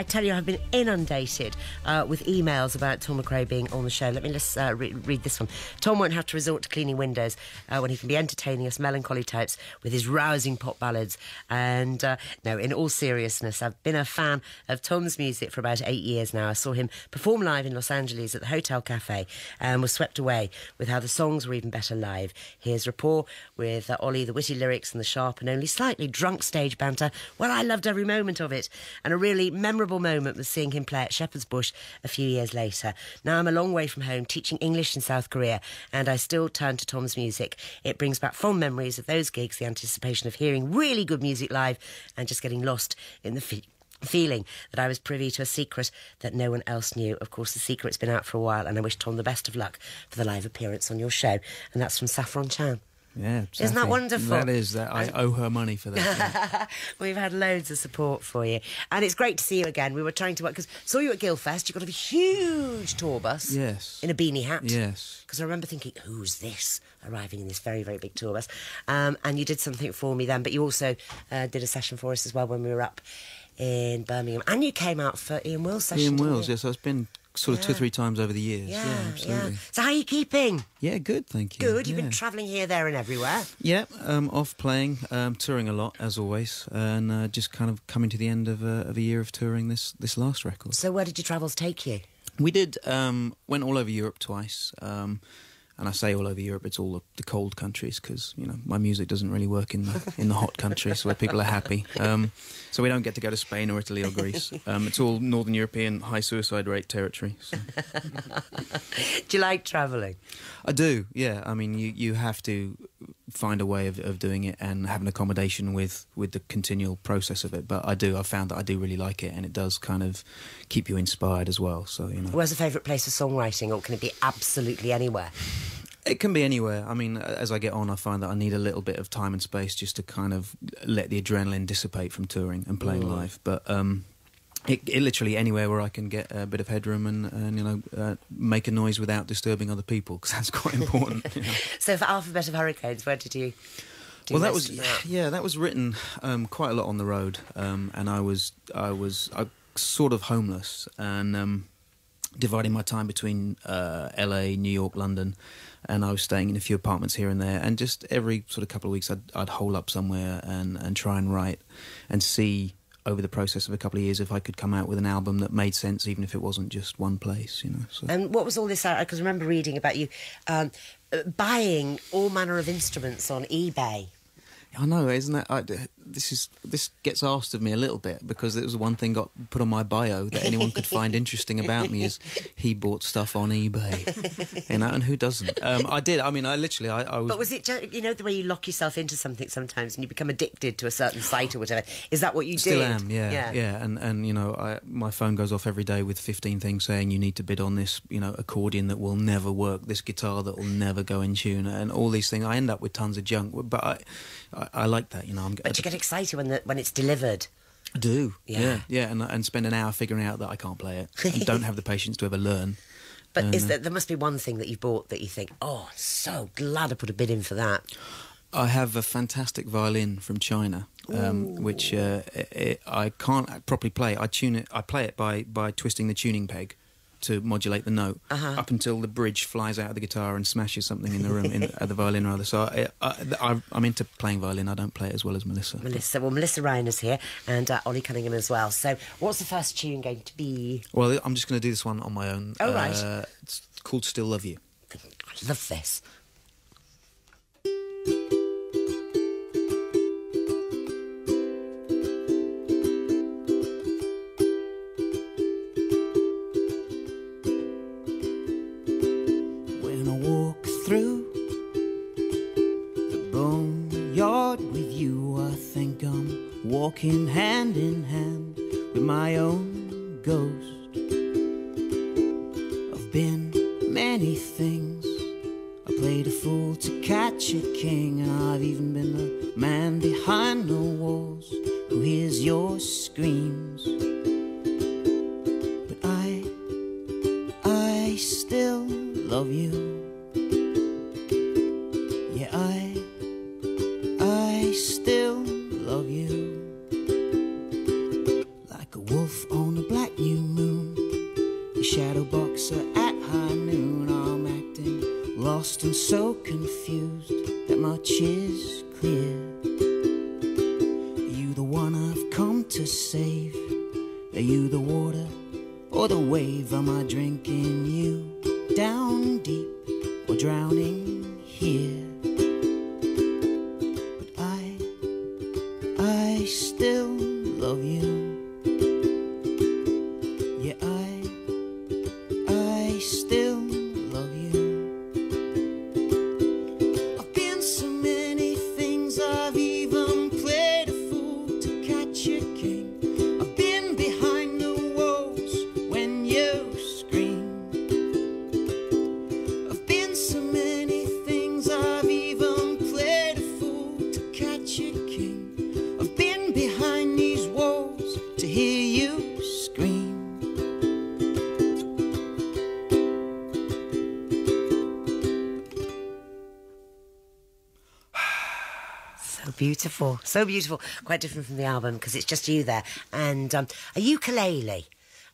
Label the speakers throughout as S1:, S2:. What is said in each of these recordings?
S1: I tell you, I've been inundated uh, with emails about Tom McRae being on the show. Let me just uh, re- read this one. Tom won't have to resort to cleaning windows uh, when he can be entertaining us melancholy types with his rousing pop ballads. And uh, no, in all seriousness, I've been a fan of Tom's music for about eight years now. I saw him perform live in Los Angeles at the Hotel Cafe and was swept away with how the songs were even better live. Here's rapport with uh, Ollie, the witty lyrics and the sharp and only slightly drunk stage banter. Well, I loved every moment of it. And a really memorable moment was seeing him play at Shepherd's Bush a few years later. Now I'm a long way from home teaching English in South Korea, and I still turn to Tom's music. It brings back fond memories of those gigs, the anticipation of hearing really good music live, and just getting lost in the fe- feeling that I was privy to a secret that no one else knew. Of course, the secret's been out for a while, and I wish Tom the best of luck for the live appearance on your show. And that's from Saffron Chan.
S2: Yeah,
S1: Isn't that wonderful?
S2: That is that. I owe her money for that. yeah.
S1: We've had loads of support for you, and it's great to see you again. We were trying to work because saw you at Guildfest. You got a huge tour bus,
S2: Yes.
S1: in a beanie hat,
S2: Yes.
S1: Because I remember thinking, who's this arriving in this very very big tour bus? Um, and you did something for me then, but you also uh, did a session for us as well when we were up in Birmingham, and you came out for Ian Will's session.
S2: Ian Wills. Yes, it's been sort of two,
S1: Yeah.
S2: three times over the years.
S1: Yeah,
S2: Yeah,
S1: yeah,
S2: absolutely.
S1: So how are you keeping?
S2: Yeah, good. Thank you.
S1: Good. You've
S2: yeah.
S1: been travelling here, there, and everywhere.
S2: Yeah, um, off playing, um, touring a lot as always, and uh, just kind of coming to the end of a, of a year of touring this this last record.
S1: So where did your travels take you?
S2: We did um, went all over Europe twice, um, and I say all over Europe. It's all the, the cold countries because you know my music doesn't really work in the in the hot countries where people are happy. Um, so we don't get to go to Spain or Italy or Greece. Um, it's all Northern European high suicide rate territory. So.
S1: Do you like travelling?
S2: I do, yeah. I mean, you, you have to find a way of, of doing it and have an accommodation with, with the continual process of it. But I do, I've found that I do really like it and it does kind of keep you inspired as well. So, you know,
S1: Where's a favourite place for songwriting, or can it be absolutely anywhere?
S2: it can be anywhere. I mean, as I get on, I find that I need a little bit of time and space just to kind of let the adrenaline dissipate from touring and playing
S1: Mm.
S2: live. But, um, it, it literally anywhere where I can get a bit of headroom and, and you know uh, make a noise without disturbing other people because that's quite important. you know.
S1: So for Alphabet of Hurricanes, where did you?
S2: Well, that was
S1: that?
S2: yeah, that was written um, quite a lot on the road, um, and I was I was I, sort of homeless and um, dividing my time between uh, L.A., New York, London, and I was staying in a few apartments here and there, and just every sort of couple of weeks I'd, I'd hole up somewhere and and try and write and see over the process of a couple of years if I could come out with an album that made sense, even if it wasn't just one place, you know. So.
S1: And what was all this? Because I remember reading about you um, buying all manner of instruments on eBay.
S2: I know, isn't that? I, this is this gets asked of me a little bit because it was one thing got put on my bio that anyone could find interesting about me is he bought stuff on eBay, you know, and who doesn't? Um, I did. I mean, I literally, I, I was.
S1: But was it, ju- you know, the way you lock yourself into something sometimes and you become addicted to a certain site or whatever? Is that what you
S2: Still
S1: did?
S2: am, yeah, yeah, and and you know, I, my phone goes off every day with fifteen things saying you need to bid on this, you know, accordion that will never work, this guitar that will never go in tune, and all these things. I end up with tons of junk, but I, I, I like that, you know. I'm,
S1: But you get excited when the, when it's delivered.
S2: I do,
S1: Yeah.
S2: yeah, yeah, and and spend an hour figuring out that I can't play it, and don't have the patience to ever learn.
S1: But is
S2: Um,
S1: there, there must be one thing that you bought that you think, oh, so glad I put a bid in for that.
S2: I have a fantastic violin from China, um, which uh, it, I can't properly play. I tune it. I play it by by twisting the tuning peg to modulate the note
S1: Uh-huh.
S2: up until the bridge flies out of the guitar and smashes something in the room in uh, the violin rather. So I, I, I, I'm into playing violin. I don't play it as well as Melissa.
S1: Melissa, well, Melissa Reiner is here and uh, Ollie Cunningham as well. So, what's the first tune going to be?
S2: Well, I'm just going to do this one on my own.
S1: Oh, right.
S2: Uh, it's called "Still Love You."
S1: I love this.
S2: And so confused. That my is so
S1: beautiful. Quite different from the album because it's just you there and um, a ukulele.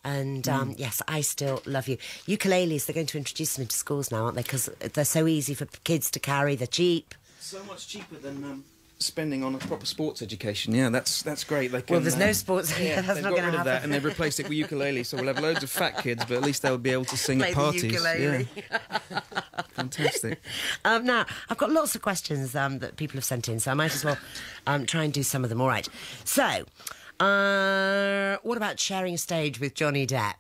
S1: And um, yes, I still love you. Ukuleles, they're going to introduce them into schools now, aren't they? Because they're so easy for kids to carry, they're cheap.
S2: So much cheaper than um, spending on a proper sports education. Yeah, that's that's great. They can,
S1: Well, there's no
S2: uh,
S1: sports.
S2: Yeah,
S1: that's
S2: they've
S1: not
S2: got rid
S1: to
S2: of that, and they've replaced it with ukulele. So we'll have loads of fat kids, but at least they'll be able to sing
S1: Play
S2: at
S1: the
S2: parties.
S1: ukulele.
S2: Yeah, fantastic.
S1: Um, now, I've got lots of questions um, that people have sent in, so I might as well um, try and do some of them. All right. So, uh, what about sharing a stage with Johnny Depp?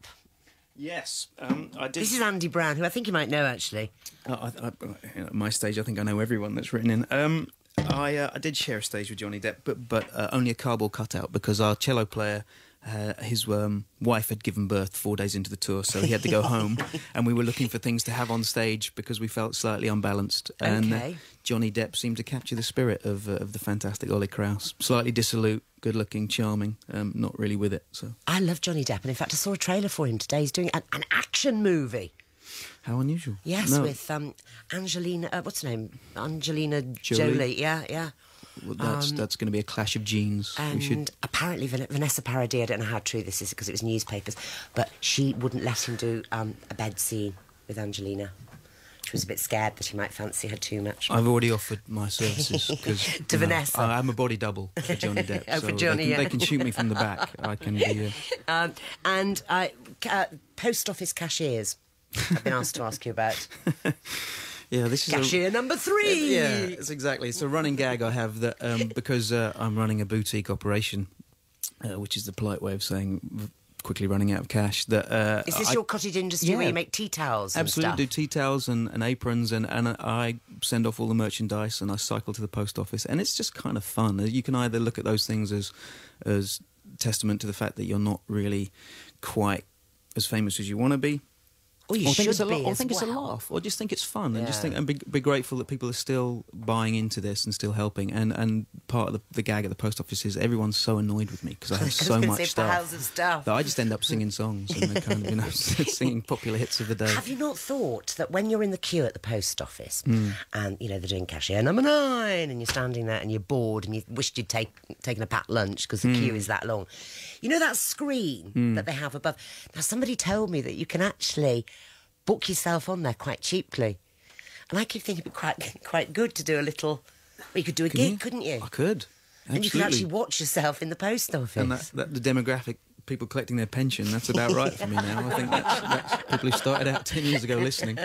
S2: Yes, um, I did.
S1: This is Andy Brown, who I think you might know actually.
S2: Uh, I, I, at my stage, I think I know everyone that's written in. Um, I uh, I did share a stage with Johnny Depp, but but uh, only a cardboard cutout because our cello player. Uh, his um, wife had given birth four days into the tour, so he had to go home, and we were looking for things to have on stage because we felt slightly unbalanced. And uh,
S1: Okay.
S2: Johnny Depp seemed to capture the spirit of uh, of the fantastic Ollie Kraus. Slightly dissolute, good-looking, charming, um, not really with it. So
S1: I love Johnny Depp, and in fact, I saw a trailer for him today. He's doing an, an action movie.
S2: How unusual.
S1: Yes,
S2: No,
S1: with um, Angelina. Uh, what's her name? Angelina
S2: Jolie.
S1: Jolie. Yeah, yeah.
S2: well, that's that's going to be a clash of genes. we
S1: um, And
S2: should
S1: apparently, Vanessa Paradis, I don't know how true this is because it was newspapers, but she wouldn't let him do um, a bed scene with Angelina. She was a bit scared that he might fancy her too much.
S2: I've already offered my services
S1: To Vanessa.
S2: I, am a body double for Johnny Depp.
S1: Oh, for
S2: so
S1: Johnny,
S2: they, can,
S1: yeah.
S2: they can shoot me from the back. I can be. Uh,
S1: Um, and uh, ca- post office cashiers. I've been asked to ask you about
S2: yeah, this is a,
S1: cashier number three.
S2: Yeah, it's exactly. It's a running gag I have that um, because uh, I'm running a boutique operation, uh, which is the polite way of saying v- quickly running out of cash. That uh,
S1: Is this
S2: I-
S1: your cottage industry where you make tea towels? And
S2: Absolutely, do tea towels and, and aprons, and, and I send off all the merchandise, and I cycle to the post office, and it's just kind of fun. You can either look at those things as as testament to the fact that you're not really quite as famous as you want to be,
S1: Or you
S2: or think
S1: should
S2: it's a
S1: be
S2: la- or think it's a laugh, or just think it's fun, and just think and be, be grateful that people are still buying into this and still helping. And and part of the, the gag at the post office is everyone's so annoyed with me because I have so much stuff
S1: stuff.
S2: that I just end up singing songs and kind of you know singing popular hits of the day.
S1: Have you not thought that when you're in the queue at the post office
S2: Hmm.
S1: and you know they're doing cashier number nine and you're standing there and you're bored and you wished you'd take taken a pat lunch because the
S2: Hmm.
S1: queue is that long, you know that screen that they have above. Now somebody told me that you can actually book yourself on there quite cheaply, and I keep thinking it'd be quite quite good to do a little. Well, you could do a
S2: Can
S1: gig,
S2: you?
S1: couldn't you?
S2: I could.
S1: And you could actually watch yourself in the post office.
S2: And that, that the demographic people collecting their pension, that's about right for me now. I think that's, that's people who started out 10 years ago listening.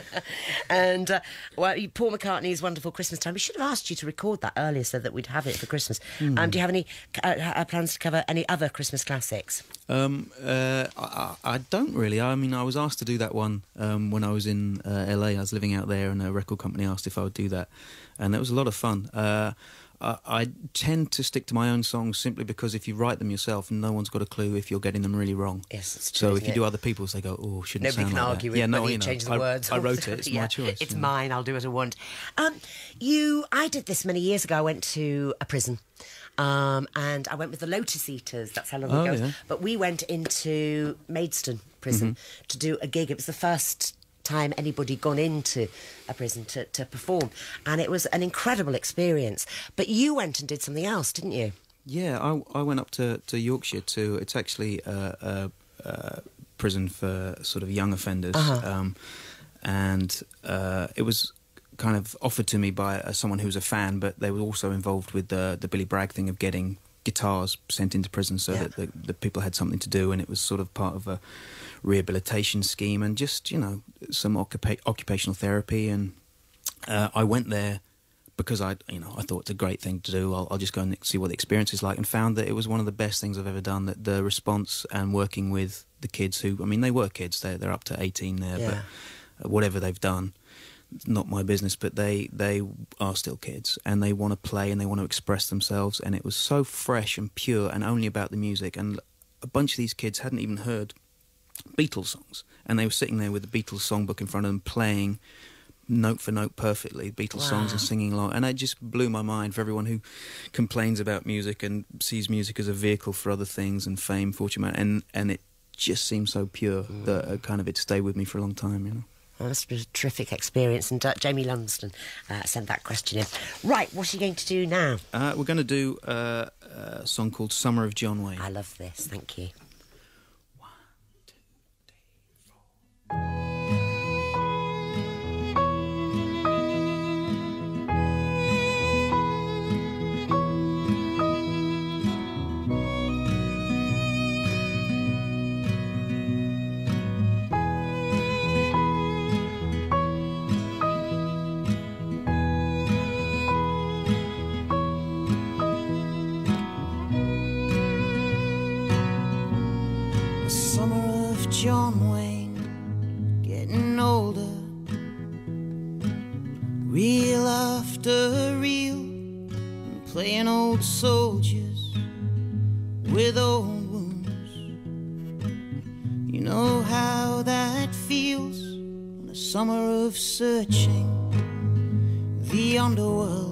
S1: And uh, well, Paul McCartney's wonderful Christmas time. We should have asked you to record that earlier so that we'd have it for Christmas.
S2: Hmm.
S1: Um, do you have any uh, uh, plans to cover any other Christmas classics?
S2: Um, uh, I, I don't really. I mean, I was asked to do that one um, when I was in uh, LA. I was living out there, and a record company asked if I would do that, and it was a lot of fun. I, I tend to stick to my own songs simply because if you write them yourself, no one's got a clue if you're getting them really wrong.
S1: Yes, it's true,
S2: So if you
S1: it?
S2: do other people's, they go, "Oh, shouldn't
S1: Nobody
S2: sound
S1: can
S2: like
S1: argue
S2: that."
S1: with
S2: yeah, no,
S1: you
S2: know,
S1: change the
S2: I,
S1: words.
S2: I wrote it. It's
S1: Yeah,
S2: my choice.
S1: It's
S2: know.
S1: mine. I'll do as I want. Um, you, I did this many years ago. I went to a prison. Um, and I went with the Lotus Eaters. That's how long
S2: Oh,
S1: ago.
S2: yeah.
S1: But we went into Maidstone prison
S2: Mm-hmm.
S1: to do a gig. It was the first time anybody gone into a prison to, to perform, and it was an incredible experience. But you went and did something else, didn't you?
S2: Yeah, I, I went up to, to Yorkshire to. It's actually a, a, a prison for sort of young offenders,
S1: Uh-huh.
S2: um, and uh, it was kind of offered to me by uh, someone who was a fan, but they were also involved with the the Billy Bragg thing of getting guitars sent into prison so
S1: Yeah.
S2: that the, the people had something to do, and it was sort of part of a rehabilitation scheme and just you know some occupa- occupational therapy and uh, I went there because I, you know, I thought it's a great thing to do. I'll, I'll just go and see what the experience is like, and found that it was one of the best things I've ever done. That the response and working with the kids who, I mean, they were kids. They're they're up to eighteen there,
S1: Yeah.
S2: but whatever they've done, not my business. But they they are still kids, and they want to play and they want to express themselves. And it was so fresh and pure, and only about the music. And a bunch of these kids hadn't even heard Beatles songs, and they were sitting there with the Beatles songbook in front of them, playing note for note perfectly Beatles songs and singing along, and it just blew my mind for everyone who complains about music and sees music as a vehicle for other things and fame, fortune, and and it just seems so pure that uh, kind of it stayed with me for a long time, you know.
S1: That's been a terrific experience. And uh, Jamie Lunston uh, sent that question in. Right, what are you going to do now?
S2: Uh, we're going to do uh, a song called "Summer of John Wayne."
S1: I love this. Thank you.
S3: The the underworld.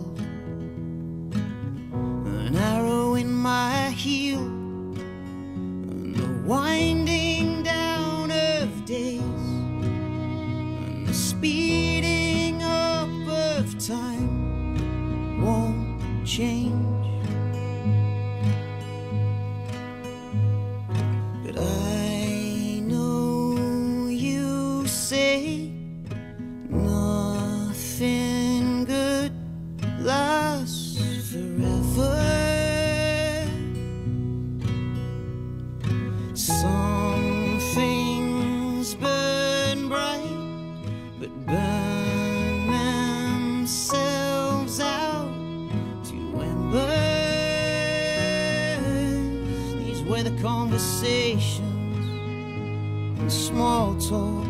S3: Were the conversations and small talk.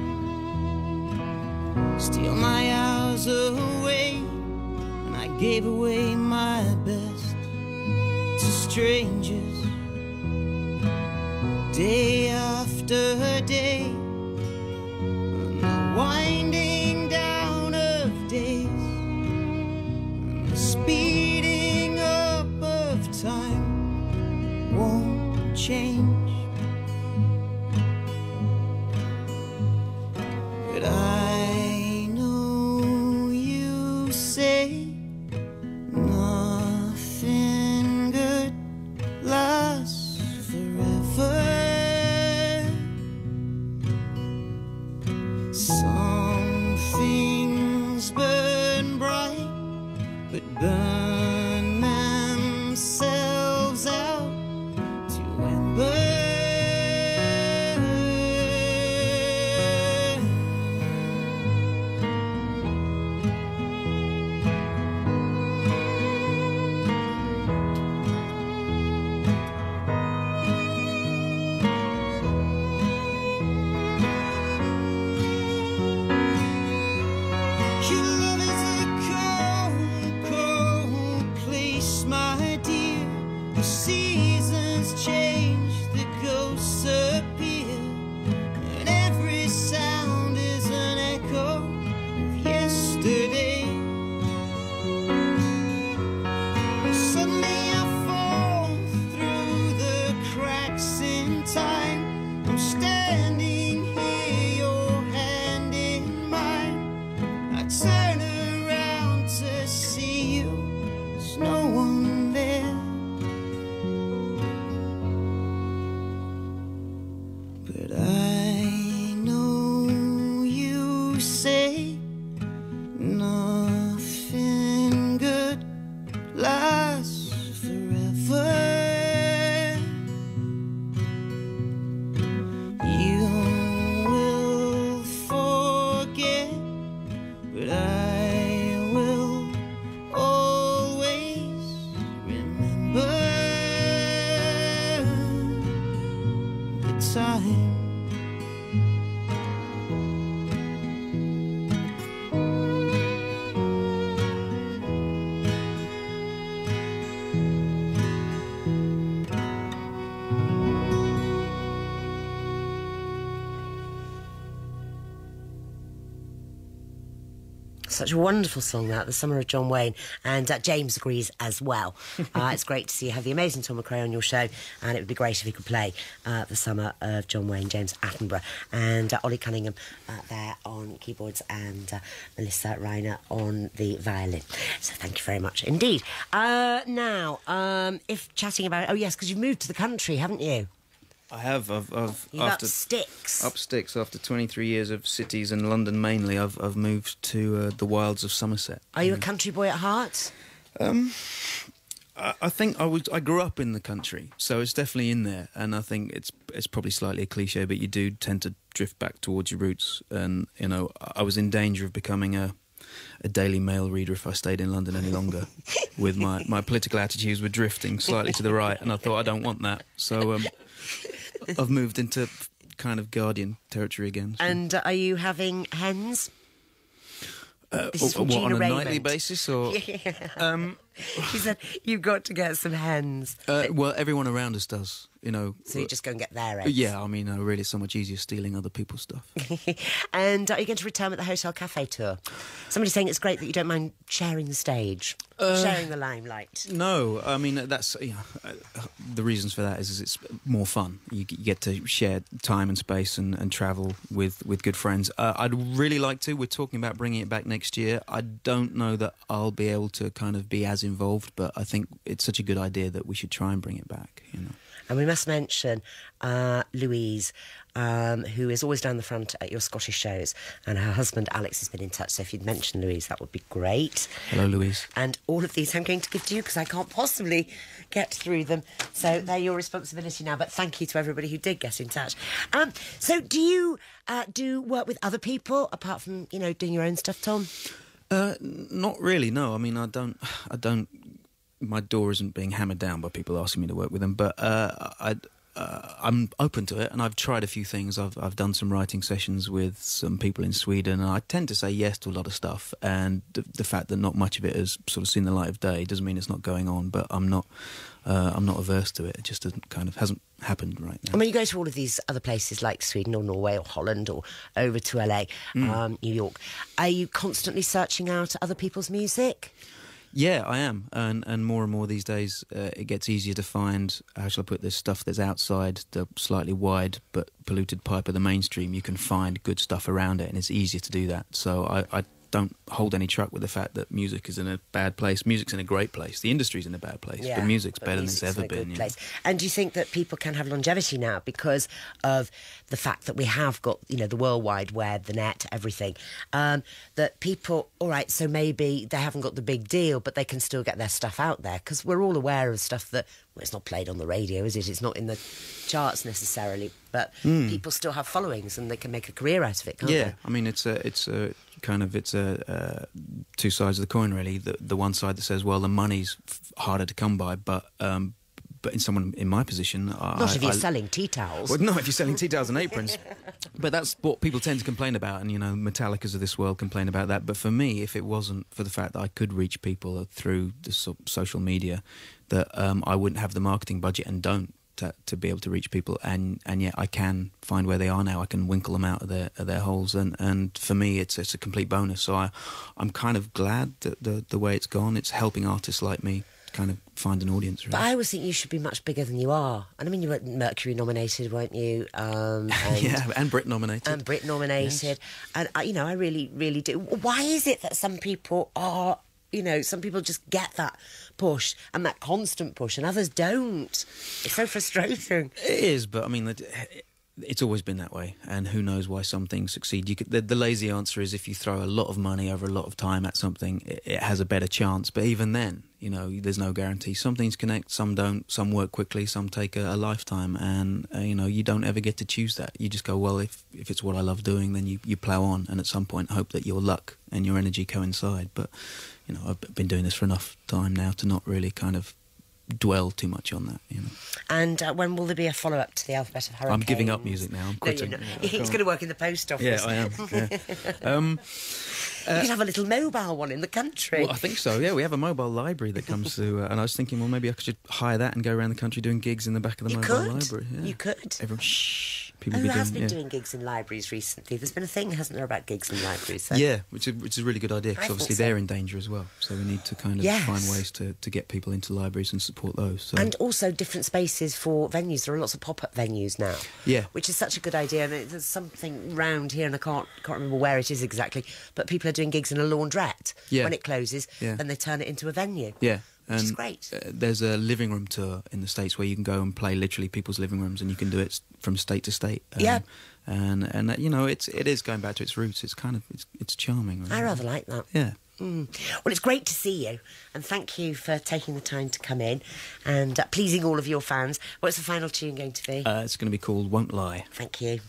S3: Steal my hours away, and I gave away my best to strangers day after day,
S1: Such a wonderful song, that, The Summer of John Wayne. And uh, James agrees as well. uh, it's great to see you have the amazing Tom McRae on your show, and it would be great if he could play uh, The Summer of John Wayne, James Attenborough, and uh, Ollie Cunningham uh, there on keyboards, and uh, Melissa Reiner on the violin. So thank you very much indeed. now, um, if chatting about, oh yes, because you've moved to the country, haven't you?
S2: I have. I've, I've
S1: You
S2: after
S1: up sticks.
S2: up sticks after 23 years of cities and London mainly. I've I've moved to uh, the wilds of Somerset.
S1: Are you a country boy at heart?
S2: I, I think I was. I grew up in the country, so it's definitely in there. And I think it's it's probably slightly a cliche, but you do tend to drift back towards your roots. And you know, I was in danger of becoming a a Daily Mail reader if I stayed in London any longer. with my my political attitudes were drifting slightly to the right, and I thought I don't want that. So um, I've moved into kind of Guardian territory again. so-
S1: And are you having hens?
S2: Uh,
S1: this is from
S2: what,
S1: Gina
S2: on a
S1: Raymond.
S2: nightly basis, or um,
S1: She said, You've got to get some hens.
S2: uh, well, everyone around us does. You know.
S1: So you just go and get their eggs.
S2: Yeah, I mean, uh, really, it's so much easier stealing other people's stuff.
S1: and are you going to return with the Hotel Cafe tour? Somebody's saying it's great that you don't mind sharing the stage,
S2: Uh,
S1: sharing the limelight.
S2: no, I mean that's you know, uh, the reasons for that is, is it's more fun. You, you get to share time and space and, and travel with, with good friends. Uh, I'd really like to. We're talking about bringing it back next year. I don't know that I'll be able to kind of be as involved, but I think it's such a good idea that we should try and bring it back. You know.
S1: And we must mention uh, Louise, um, who is always down the front at your Scottish shows, and her husband Alex has been in touch. So if you'd mention Louise, that would be great.
S2: Hello, Louise.
S1: And all of these I'm going to give to you because I can't possibly get through them. So they're your responsibility now. But thank you to everybody who did get in touch. Um, so do you uh, do work with other people apart from you know doing your own stuff, Tom?
S2: Uh, not really. No, I mean, I don't. I don't. My door isn't being hammered down by people asking me to work with them, but uh, I. Uh, I'm open to it, and I've tried a few things. I've I've done some writing sessions with some people in Sweden, and I tend to say yes to a lot of stuff. And the, the fact that not much of it has sort of seen the light of day doesn't mean it's not going on. But I'm not uh, I'm not averse to it. It just doesn't kind of hasn't happened right now.
S1: I mean, you go to all of these other places like Sweden or Norway or Holland or over to LA, um, New York. Are you constantly searching out other people's music?
S2: Yeah, I am, and and more and more these days, uh, it gets easier to find. How shall I put this stuff that's outside the slightly wide but polluted pipe of the mainstream? You can find good stuff around it, and it's easier to do that. So I, I don't hold any truck with the fact that music is in a bad place. Music's in a great place. The industry's in a bad place, but music's
S1: but
S2: better
S1: music's
S2: than it's ever been. know.
S1: And do you think that people can have longevity now because of the fact that we have got, you know, the World Wide Web, the net, everything? Um, that people, all right, so maybe they haven't got the big deal, but they can still get their stuff out there because we're all aware of stuff that, well, it's not played on the radio, is it? It's not in the charts necessarily, but people still have followings and they can make a career out of it, can't.
S2: Yeah,
S1: they?
S2: I mean it's a it's a kind of it's a uh, two sides of the coin really. The the one side that says well the money's f- harder to come by, but um, but in someone in my position, I,
S1: Not if you're
S2: I-
S1: selling tea towels.
S2: Well, no, if you're selling tea towels and aprons. but that's what people tend to complain about, and you know, Metallicas of this world complain about that. But for me, if it wasn't for the fact that I could reach people through the so- social media, that um, I wouldn't have the marketing budget and don't. To, to be able to reach people, and, and yet I can find where they are now. I can winkle them out of their of their holes, and, and for me, it's it's a complete bonus. So I, I'm kind of glad that the the way it's gone. It's helping artists like me kind of find an audience. Really.
S1: But I always think you should be much bigger than you are. And I mean, you were Mercury nominated, weren't you? Um, and,
S2: yeah, and Brit nominated.
S1: and Brit nominated. And, I, you know, I really, really do. Why is it that some people are, you know, some people just get that push and that constant push and others don't? It's so frustrating.
S2: It is, but I mean, it's always been that way, and who knows why some things succeed. You could, the, the lazy answer is if you throw a lot of money over a lot of time at something, it, it has a better chance. But even then, you know, there's no guarantee. Some things connect, some don't. Some work quickly, some take a, a lifetime, and uh, you know, you don't ever get to choose that. You just go, well, if if it's what I love doing, then you you plow on, and at some point hope that your luck and your energy coincide. But you know, I've been doing this for enough time now to not really kind of dwell too much on that. You know,
S1: And uh, when will there be a follow up to the alphabet of hurricanes?
S2: I'm giving up music now. I'm
S1: No, you're
S2: quitting.
S1: not.
S2: Yeah, I
S1: He's going to work in the post office.
S2: Yeah, I am. Yeah. um,
S1: you could have a little mobile one in the country.
S2: well, I think so. Yeah, we have a mobile library that comes to, uh, and I was thinking, well, maybe I should hire that and go around the country doing gigs in the back of the
S1: you
S2: mobile
S1: could.
S2: library. Yeah.
S1: You could.
S2: Everyone, shh. People
S1: Who has
S2: doing,
S1: been
S2: yeah.
S1: doing gigs in libraries recently? There's been a thing, hasn't there, about gigs in libraries? So.
S2: Yeah, which is, which is a really good idea because obviously
S1: so.
S2: they're in danger as well. So we need to kind of
S1: Yes.
S2: find ways to, to get people into libraries and support those. So.
S1: And also different spaces for venues. There are lots of pop-up venues now.
S2: Yeah.
S1: Which is such a good idea. And there's something round here, and I can't can't remember where it is exactly. But people are doing gigs in a laundrette.
S2: Yeah.
S1: When it closes,
S2: Yeah.
S1: then they turn it into a venue.
S2: Yeah.
S1: Which is
S2: and,
S1: great.
S2: uh, there's a living room tour in the states where you can go and play literally people's living rooms, and you can do it from state to state. Um,
S1: Yeah.
S2: and and uh, you know it's it is going back to its roots. It's kind of it's it's charming. Really.
S1: I rather like that.
S2: Yeah.
S1: Mm. Well, it's great to see you, and thank you for taking the time to come in and uh, pleasing all of your fans. What's the final tune going to be?
S2: Uh, it's going to be called "Won't Lie."
S1: thank you.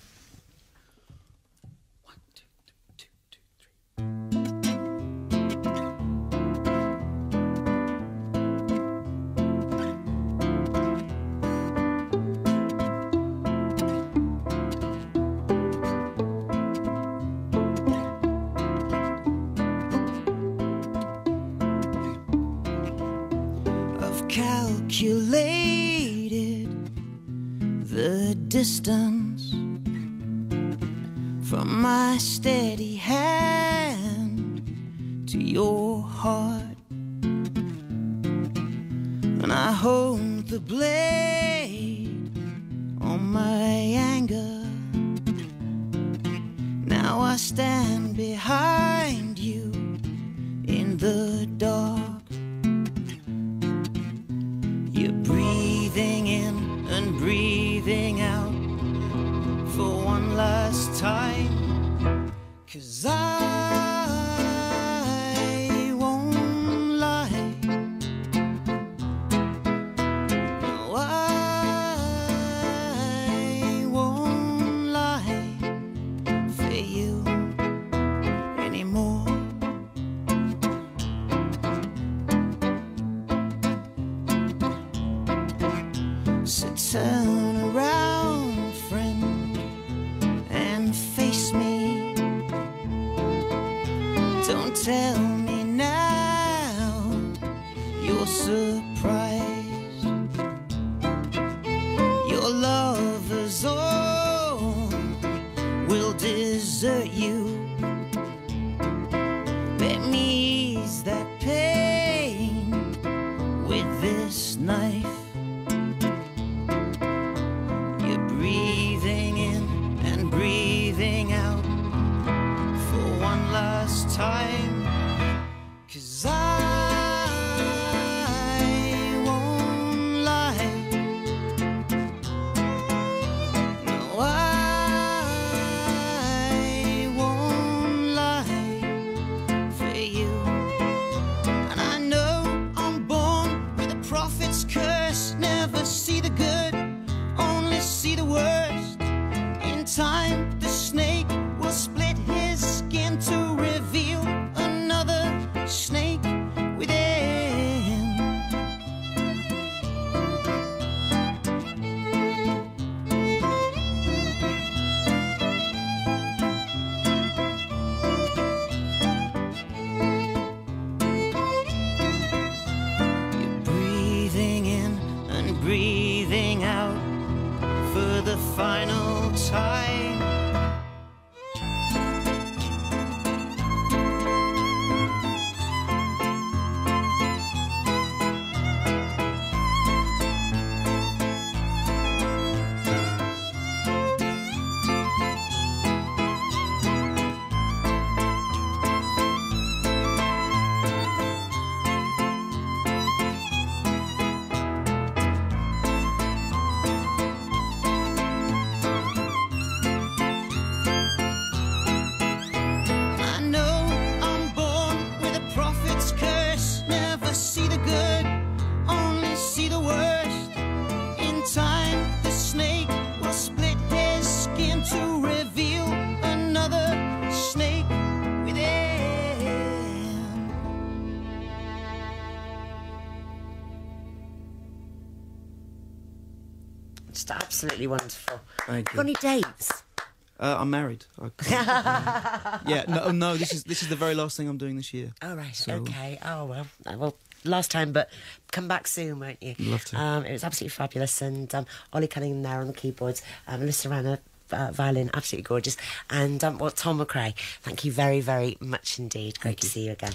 S3: Distance from my steady hand to your heart. And I hold the blade on my anger. Now I stand behind
S1: absolutely wonderful.
S2: Thank
S1: Got
S2: you.
S1: any dates?
S2: Uh, I'm married. I can't- yeah, no, no. This is this is the very last thing I'm doing this year.
S1: All right.
S2: So-
S1: okay. Oh well, uh, well, last time, but come back soon, won't you?
S2: Love to.
S1: Um, it was absolutely fabulous, and um, Ollie Cunningham there on the keyboards, um, Melissa Reiner. Uh, violin, absolutely gorgeous. And um, well, Tom McRae, thank you very, very much indeed. Great to see you again.